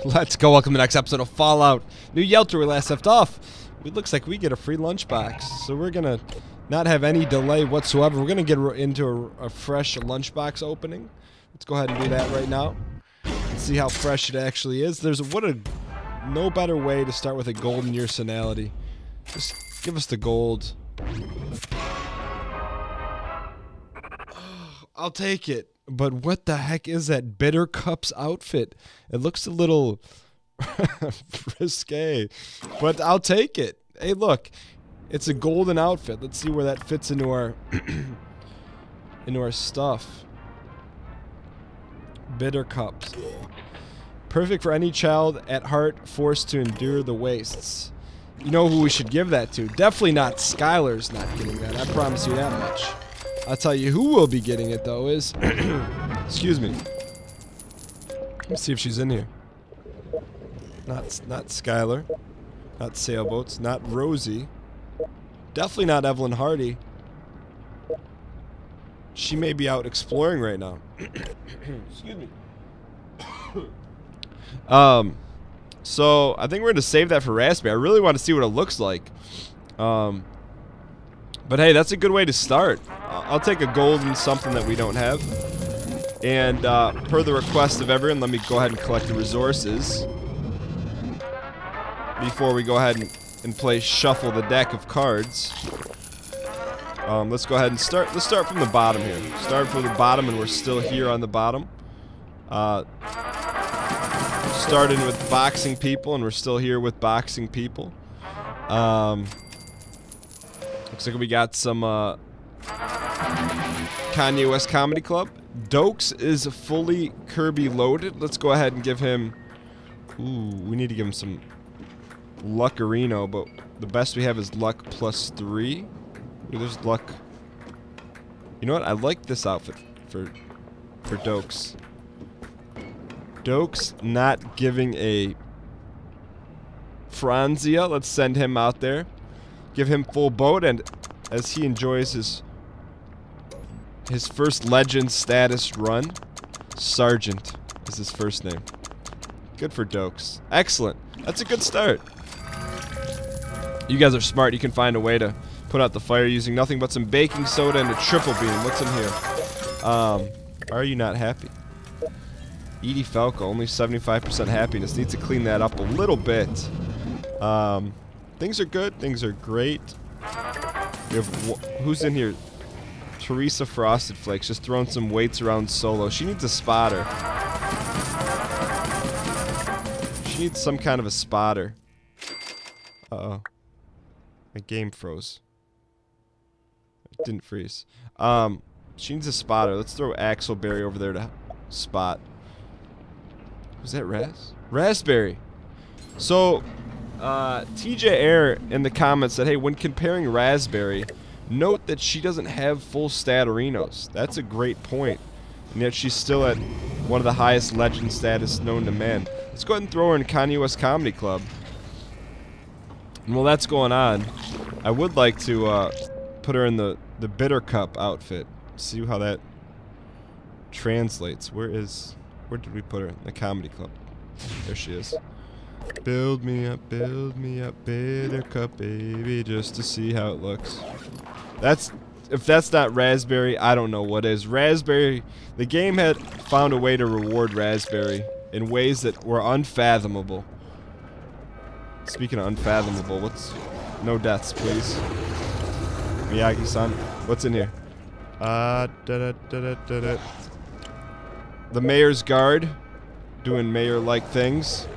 Let's go. Welcome to the next episode of Fallout New Yelter. We last left off. It looks like we get a free lunchbox. So we're going to not have any delay whatsoever. We're going to get into a, a fresh lunchbox opening. Let's go ahead and do that right now. See how fresh it actually is. There's what a no better way to start with a golden Ursinality. Just give us the gold. I'll take it. But what the heck is that Bittercups outfit? It looks a little risque, but I'll take it. Hey, look, it's a golden outfit. Let's see where that fits into our into our stuff. Bittercups. Perfect for any child at heart forced to endure the wastes. You know who we should give that to? Definitely not Skylar's not getting that. I promise you that much. I'll tell you who will be getting it though is excuse me. Let me see if she's in here. Not not Skylar. Not sailboats. Not Rosie. Definitely not Evelyn Hardy. She may be out exploring right now. excuse me. um so I think we're gonna save that for Raspberry. I really want to see what it looks like. Um but hey, that's a good way to start. I'll take a gold and something that we don't have. And uh, per the request of everyone, let me go ahead and collect the resources. Before we go ahead and, and play Shuffle the Deck of Cards. Um, let's go ahead and start. Let's start from the bottom here. Start from the bottom and we're still here on the bottom. Uh, starting with boxing people and we're still here with boxing people. Um, looks like we got some uh, Kanye West Comedy Club. Dokes is fully Kirby loaded. Let's go ahead and give him... Ooh, we need to give him some Luckerino, but the best we have is Luck plus three. Ooh, there's Luck... You know what? I like this outfit for for Dokes. Dokes not giving a Franzia. Let's send him out there. Give him full boat, and as he enjoys his his first legend status run. Sergeant is his first name. Good for Dokes. Excellent. That's a good start. You guys are smart. You can find a way to put out the fire using nothing but some baking soda and a triple beam. What's in here? Um, are you not happy? Edie Falco, only 75% happiness. Needs to clean that up a little bit. Um, things are good. Things are great. We have who's in here? Teresa Frosted Flakes just throwing some weights around solo. She needs a spotter. She needs some kind of a spotter. Uh oh My game froze. It didn't freeze. Um, she needs a spotter. Let's throw Axelberry over there to spot. Was that Raz? Raspberry. So, uh, TJ Air in the comments said, hey, when comparing Raspberry Note that she doesn't have full stat Arenos. That's a great point. And yet she's still at one of the highest legend status known to man. Let's go ahead and throw her in Kanye West Comedy Club. And while that's going on, I would like to uh, put her in the, the Bittercup outfit. See how that translates. Where is... Where did we put her? In the Comedy Club. There she is. Build me up, build me up, bitter cup, baby, just to see how it looks. That's if that's not raspberry, I don't know what is. Raspberry, the game had found a way to reward raspberry in ways that were unfathomable. Speaking of unfathomable, what's no deaths, please. Miyagi-san, what's in here? Uh, da -da -da -da -da The mayor's guard, doing mayor-like things.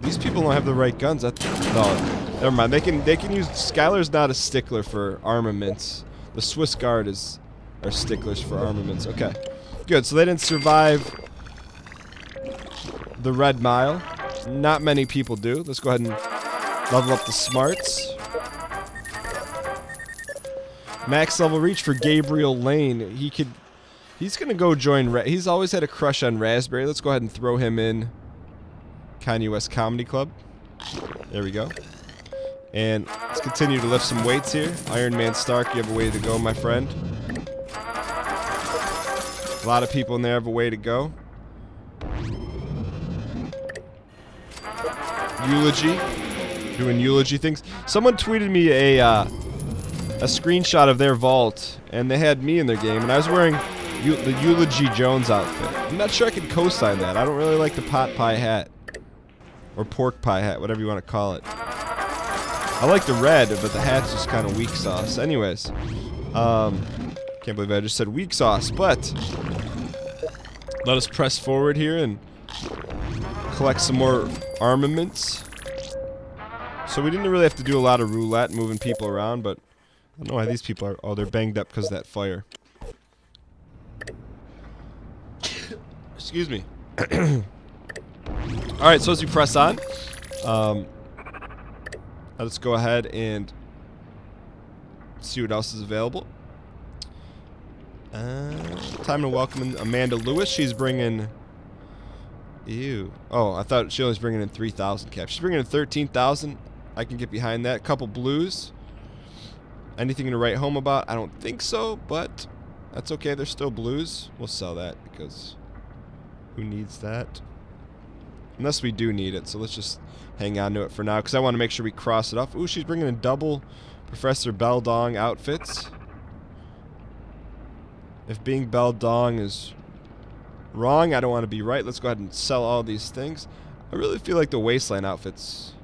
These people don't have the right guns. That, no, never mind. They can they can use. Skylar's not a stickler for armaments. The Swiss Guard is are sticklers for armaments. Okay, good. So they didn't survive the Red Mile. Not many people do. Let's go ahead and level up the smarts. Max level reach for Gabriel Lane. He could. He's gonna go join. Ra he's always had a crush on Raspberry. Let's go ahead and throw him in. Kanye West Comedy Club. There we go. And let's continue to lift some weights here. Iron Man Stark, you have a way to go, my friend. A lot of people in there have a way to go. Eulogy. Doing eulogy things. Someone tweeted me a uh, a screenshot of their vault, and they had me in their game, and I was wearing the Eulogy Jones outfit. I'm not sure I could co-sign that. I don't really like the pot pie hat. Or pork pie hat, whatever you want to call it. I like the red, but the hat's just kind of weak sauce. Anyways, um, can't believe I just said weak sauce, but let us press forward here and collect some more armaments. So we didn't really have to do a lot of roulette moving people around, but I don't know why these people are... Oh, they're banged up because of that fire. Excuse me. Alright, so as we press on, um, let's go ahead and see what else is available. Uh, time to welcome Amanda Lewis. She's bringing... Ew. Oh, I thought she was bringing in 3,000 caps. She's bringing in 13,000. I can get behind that. A Couple blues. Anything to write home about? I don't think so, but that's okay. They're still blues. We'll sell that because who needs that? Unless we do need it, so let's just hang on to it for now because I want to make sure we cross it off. Ooh, she's bringing a double Professor Beldong outfits. If being Beldong is wrong, I don't want to be right. Let's go ahead and sell all these things. I really feel like the Wasteland outfits.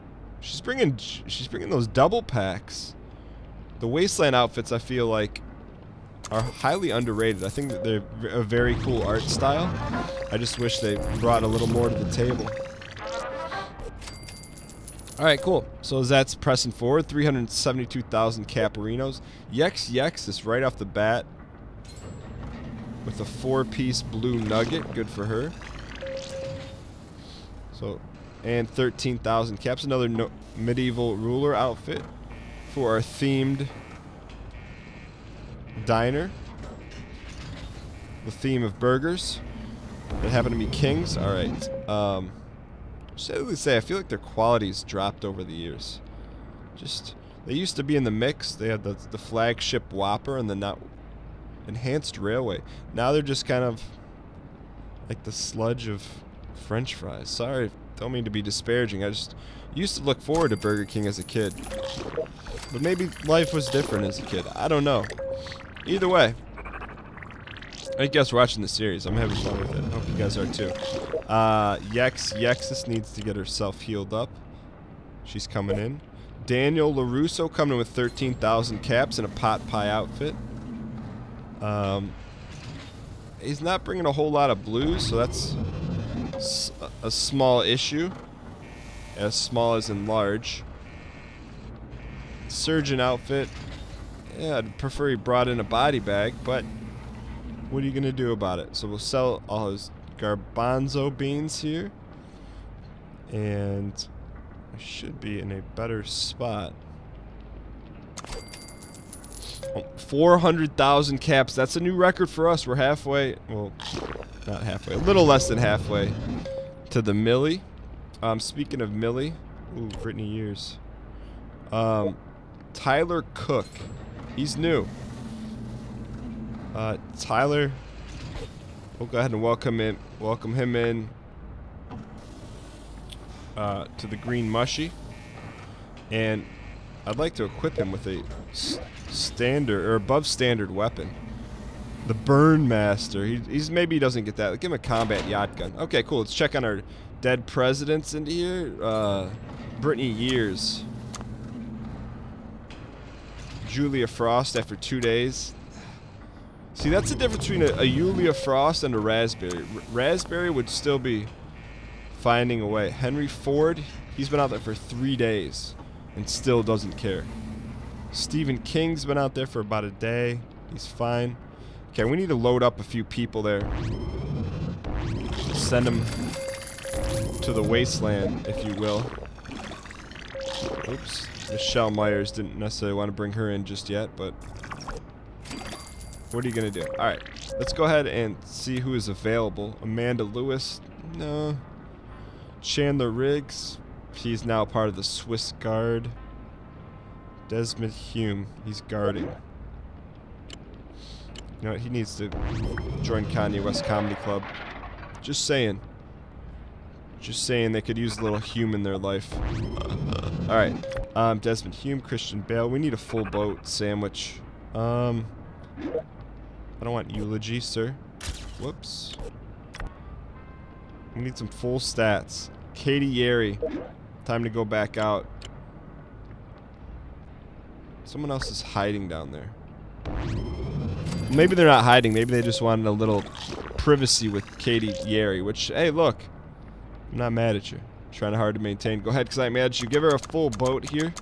She's bringing she's bringing those double packs. The Wasteland outfits, I feel like, are highly underrated. I think that they're a very cool art style. I just wish they brought a little more to the table. All right, cool. So that's pressing forward. 372,000 Caparinos. Yex Yex is right off the bat with a four-piece blue nugget. Good for her. So, and 13,000 caps. Another no medieval ruler outfit for our themed diner. The theme of burgers that happen to be kings. All right. Um, sadly say, I feel like their quality's dropped over the years. Just they used to be in the mix. They had the the flagship Whopper and the not enhanced railway. Now they're just kind of like the sludge of French fries. Sorry, don't mean to be disparaging. I just used to look forward to Burger King as a kid. But maybe life was different as a kid. I don't know. Either way, I guess watching the series. I'm having fun with it. I hope you guys are too. Uh, Yex Yexus needs to get herself healed up. She's coming in. Daniel LaRusso coming in with 13,000 caps and a pot pie outfit. Um, he's not bringing a whole lot of blues, so that's a small issue. As small as in large. Surgeon outfit. Yeah, I'd prefer he brought in a body bag, but what are you going to do about it? So we'll sell all his garbanzo beans here. And I should be in a better spot. Oh, 400,000 caps. That's a new record for us. We're halfway. Well, not halfway. A little less than halfway to the Millie. Um, speaking of Millie. Ooh, Brittany Years. Um, Tyler Cook. He's new. Uh, Tyler, we'll go ahead and welcome in, welcome him in uh, to the Green Mushy, and I'd like to equip him with a standard or above standard weapon. The Burn Master. He, he's maybe he doesn't get that. Give him a combat yacht gun. Okay, cool. Let's check on our dead presidents into here. Uh, Brittany Years. Julia Frost after two days. See, that's the difference between a, a Julia Frost and a Raspberry. R Raspberry would still be finding a way. Henry Ford, he's been out there for three days and still doesn't care. Stephen King's been out there for about a day. He's fine. Okay, we need to load up a few people there. Send them to the wasteland, if you will. Oops. Michelle Myers didn't necessarily want to bring her in just yet, but what are you going to do? All right, let's go ahead and see who is available. Amanda Lewis, no. Chandler Riggs, he's now part of the Swiss Guard. Desmond Hume, he's guarding. You know what? He needs to join Kanye West Comedy Club. Just saying. Just saying they could use a little Hume in their life. Alright. Um, Desmond Hume, Christian Bale. We need a full boat sandwich. Um, I don't want eulogy, sir. Whoops. We need some full stats. Katie Yeri. Time to go back out. Someone else is hiding down there. Maybe they're not hiding. Maybe they just wanted a little privacy with Katie Yeri, which, hey, look. I'm not mad at you. Trying hard to maintain. Go ahead, because I'm mad you. Give her a full boat here.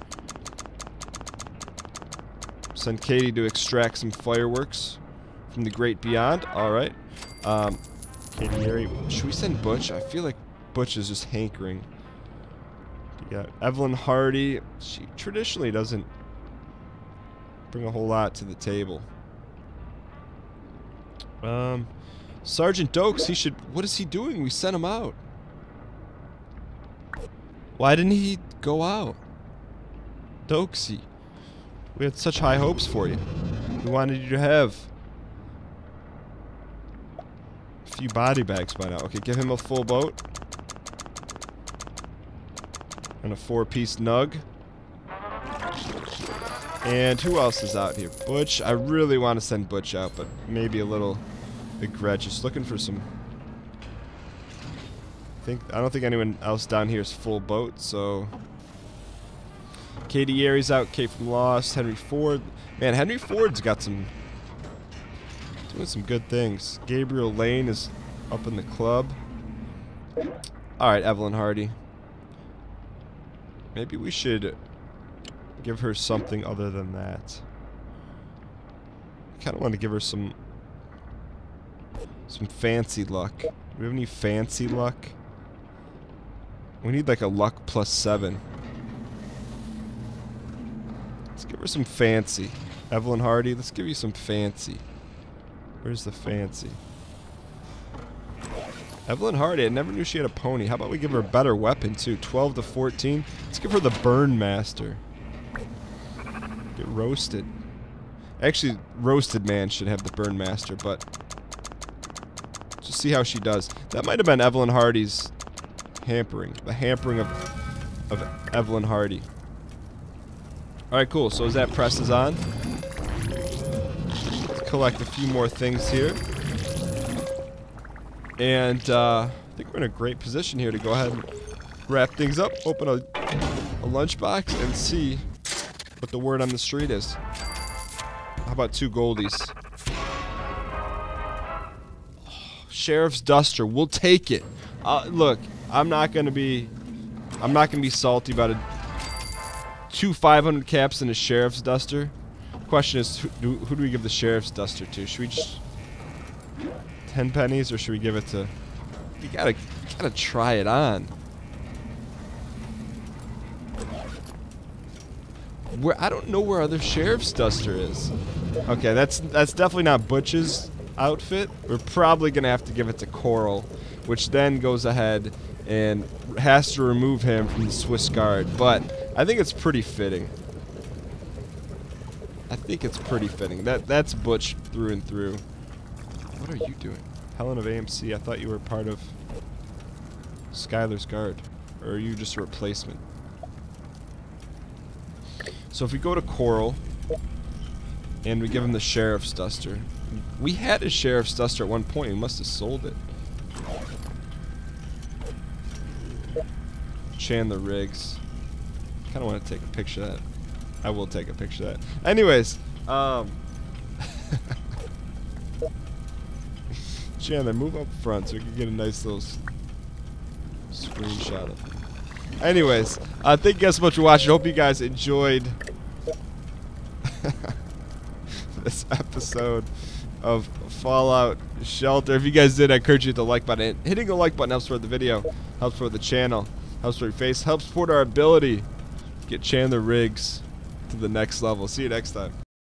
Send Katie to extract some fireworks from the great beyond. All right. Um, Katie. Should we send Butch? I feel like Butch is just hankering. Got Evelyn Hardy. She traditionally doesn't bring a whole lot to the table. Um, Sergeant Dokes, he should. What is he doing? We sent him out. Why didn't he go out? Dokesy, we had such high hopes for you. We wanted you to have a few body bags by now. Okay, give him a full boat. And a four-piece nug. And who else is out here? Butch. I really want to send Butch out, but maybe a little egregious. Looking for some... I, think, I don't think anyone else down here is full boat, so... Katie Yeri's out. Kate from Lost. Henry Ford. Man, Henry Ford's got some... Doing some good things. Gabriel Lane is up in the club. Alright, Evelyn Hardy. Maybe we should give her something other than that. I kind of want to give her some some fancy luck. Do we have any fancy luck? We need like a luck plus seven. Let's give her some fancy. Evelyn Hardy, let's give you some fancy. Where's the fancy? Evelyn Hardy, I never knew she had a pony. How about we give her a better weapon too? 12 to 14. Let's give her the Burn Master. Get roasted. Actually, Roasted Man should have the Burn Master, but just see how she does. That might have been Evelyn Hardy's hampering. The hampering of of Evelyn Hardy. Alright, cool. So as that presses on, let's collect a few more things here. And uh, I think we're in a great position here to go ahead and wrap things up, open a, a lunchbox, and see what the word on the street is. How about two goldies? Sheriff's Duster. We'll take it. Uh, look, I'm not gonna be, I'm not gonna be salty about it. Two 500 caps and a Sheriff's Duster. Question is, who do, who do we give the Sheriff's Duster to? Should we just ten pennies, or should we give it to? You gotta, gotta try it on. Where I don't know where other sheriff's duster is. Okay, that's that's definitely not Butch's outfit. We're probably gonna have to give it to Coral, which then goes ahead and has to remove him from the Swiss Guard. But I think it's pretty fitting. I think it's pretty fitting. That that's Butch through and through. What are you doing? Helen of AMC, I thought you were part of Skylar's Guard. Or are you just a replacement? So if we go to Coral, and we give him the Sheriff's Duster. We had a Sheriff's Duster at one point. We must have sold it. Chandler Riggs. kind of want to take a picture of that. I will take a picture of that. Anyways, um... Chandler, move up front so we can get a nice little screenshot of him. Anyways, uh, thank you guys so much for watching. Hope you guys enjoyed this episode of Fallout Shelter. If you guys did, I encourage you to like button. Hitting the like button helps for the video, helps for the channel, helps for face, helps support our ability get Chandler Riggs to the next level. See you next time.